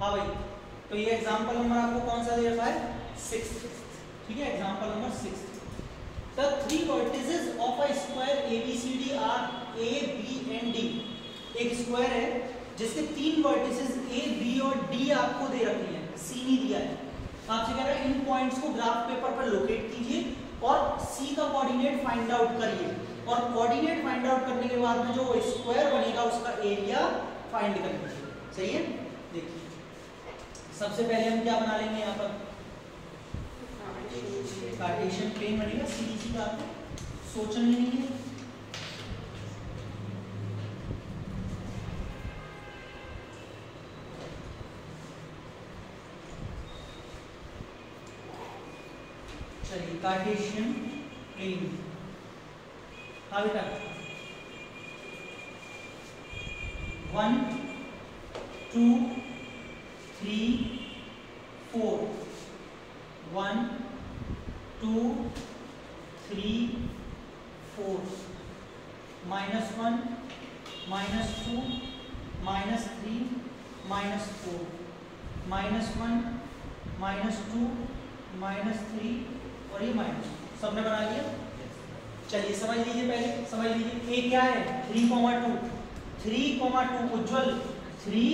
हाँ भाई तो ये एग्ज़ाम्पल नंबर आपको कौन सा दे रखा है? सिक्स ठीक है example number six The three vertices of a square ABCD are A, B and D. एक स्क्वायर है जिसके तीन वर्टिसेस A, B और D आपको दे रखे हैं। C नहीं दिया है। आपसे कह रहा है इन पॉइंट्स को ग्राफ पेपर पर लोकेट कीजिए और C का कोऑर्डिनेट फाइंड आउट करिए। और कोऑर्डिनेट फाइंड आउट करने के बाद में जो स्क्वायर बनेगा उसका एरिया फाइंड कर लीजिए सही है? देखिए। सबसे पहले हम क्या बना लेंगे यहाँ पर? कार्टेशियन प्लेन बनेगा, सीधी बात है। सोचना नहीं है चलिए कार्टेशियन प्लेन हाँ बेटा। One two three four one two three four minus one minus two minus three minus four minus one minus two minus three और ये माइनस सबने बना लिया? चलिए, समझ लीजिए पहले, समझ लीजिए। ए क्या है? Three comma two three comma two Ujjwal. Three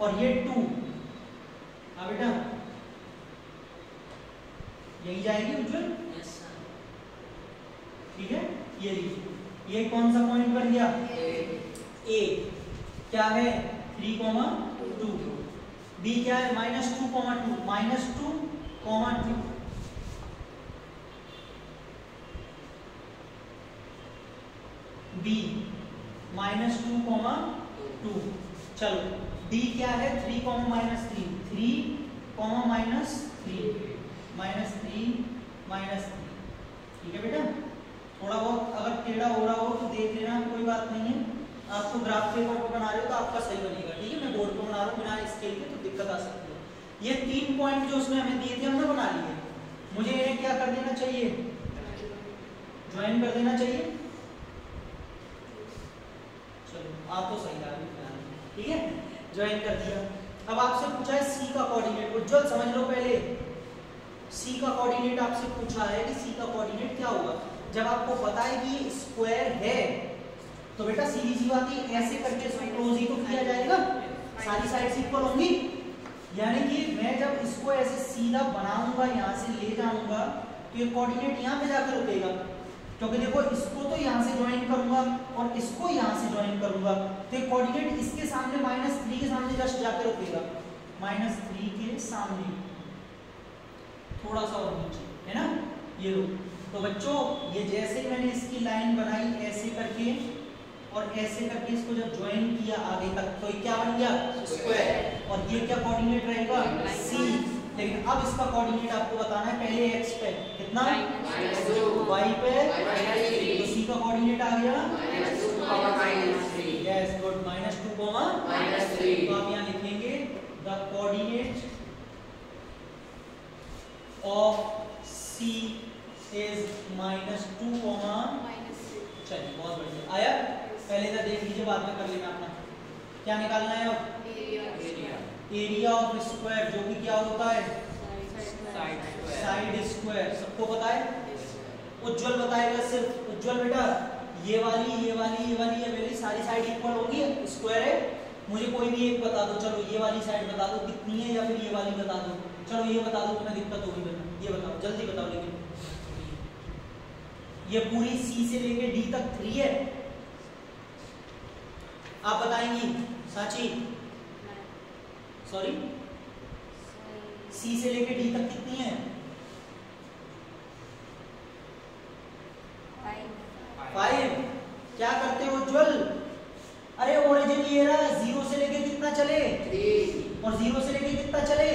और ये टू हाँ बेटा। यही जाएगी उज्जवल? ठीक है? ये लीजिए ये कौन सा पॉइंट बन गया? ए क्या है? थ्री कॉमा टू बी क्या है? Minus two comma two minus two comma two B minus two comma two चलो। डी क्या है? Three comma minus three three comma minus three minus three minus three ठीक है बेटा? थोड़ा बहुत अगर टेढ़ा हो रहा हो तो देख लेना, कोई बात नहीं है। आप तो ग्राफ पेपर पर बना रहे हो तो आपका सही बनेगा। ठीक है? मैं बोर्ड पर बना रहा हूँ, बिना स्केल के तो दिक्कत आ सकती है। ये तीन पॉइंट जो उसने हमें दिए थे, हमने बना लिए। मुझे इन्हें क्या कर देना चाहिए? ज्वाइन कर देना चाहिए। चलो, आप तो सही ठीक है? ज्वाइन कर दिया। अब आपसे पूछा है सी का कोऑर्डिनेट उज्जवल समझ लो पहले। सी का कोऑर्डिनेट आपसे पूछा है कि सी का कोऑर्डिनेट क्या होगा जब आपको पता है कि स्क्वायर है तो बेटा सीधी सी बात है, ऐसे करके इसको क्लोज ही तो किया जाएगा। सारी साइड्स इक्वल होंगी। यानी कि मैं जब इसको ऐसे सीधा बनाऊँगा, यहाँ से ले जाऊँगा तो ये कोऑर्डिनेट यहाँ पे जाकर रुकेगा। क्योंकि देखो, इसको तो यहाँ से ज्वाइन करूँगा। इसको यहाँ से ज्वाइन करूँगा? तो कोऑर्डिनेट इसके सामने माइनस थ्री के सामने जस्ट जाकर रुकेगा। माइनस थ्री के सामने। थोड़ा सा और नीचे है ना? ये लो। तो बच्चों ये जैसे ही मैंने इसकी लाइन बनाई ऐसे करके और ऐसे करके इसको जब ज्वाइन किया आगे तक तो ये क्या बन गया? स्क्वायर और ये क्या कोऑर्डिनेट रहेगा? सी लेकिन अब इसका कोऑर्डिनेट आपको बताना है पहले एक्स पे। कितना? वाई पे। तो सी का कोऑर्डिनेट आ गया। Yes good minus two comma तो आप यहाँ लिखेंगे the coordinate of C is minus two comma चलिए बहुत बढ़िया। आया? पहले इधर देख लीजिए बाद में कर लेना अपना। क्या निकालना है अब? एरिया ऑफ़ स्क्वायर जो कि क्या होता है? साइड स्क्वायर सबको पता है? उज्जवल बताएगा सिर्फ़। उज्जवल बेटा? ये वाली ये वाली ये वाली ये वाली सारी साइड इक्वल होगी स्क्वायर है। मुझे कोई भी एक बता दो चलो ये वाली साइड बता दो कितनी है या फिर ये वाली बता दो। चलो ये बता दो तुम्हें दिक्कत होगी बेटा ये बताओ जल्दी बताओ लेकिन। ये पूरी सी से लेके डी तक थ्री है। आप बताएँगी साची? सॉरी सी से लेके डी तक कितनी है फाइव क्या करते अरे ओरिजिन ये रहा ज़ीरो से लेके कितना चले। और ज़ीरो से लेके कितना चले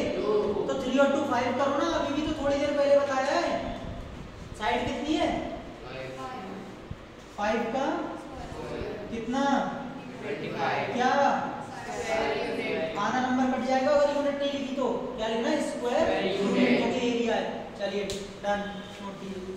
तो थ्री और टू फाइव करो ना अभी भी तो थोड़ी देर पहले बताया है। साइड कितनी है? फाइव का? कितना? क्या? आधा नंबर कट जाएगा अगर यूनिट नहीं लिखी तो। क्या लिखना स्क्वायर यूनिट एरिया है। चलिए डन नोट कीजिए